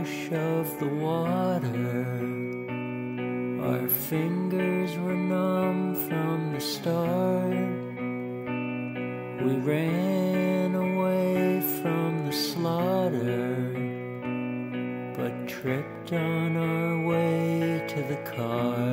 wash of the water. Our fingers were numb from the start. We ran away from the slaughter, but tripped on our way to the car.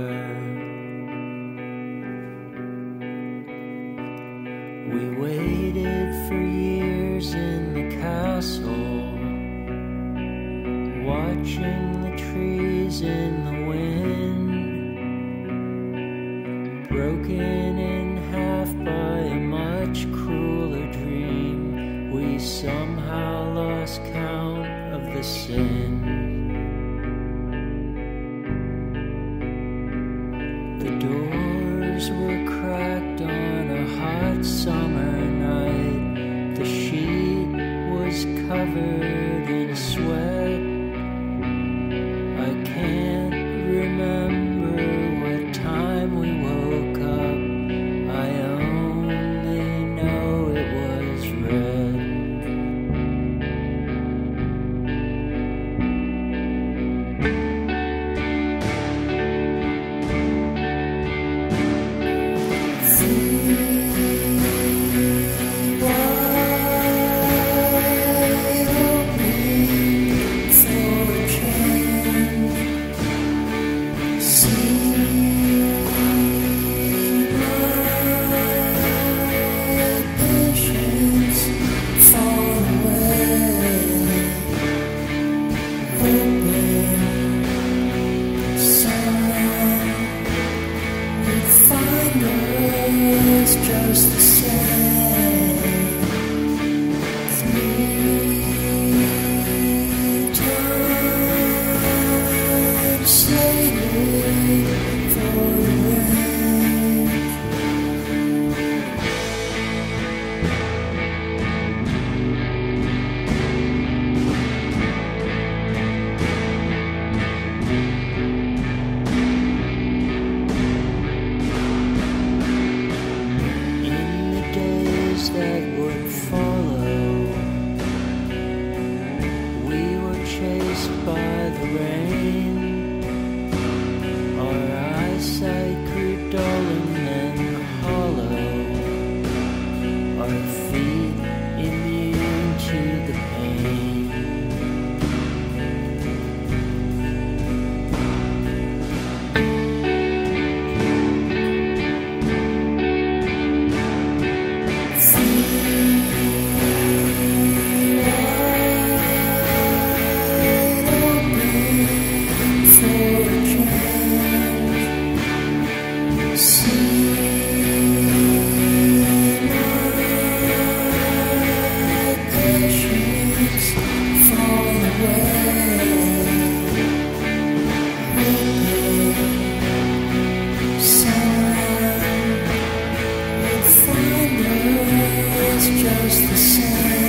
Broken in half by a much crueler dream. We somehow lost count of the sin. It's just the same. Just the same.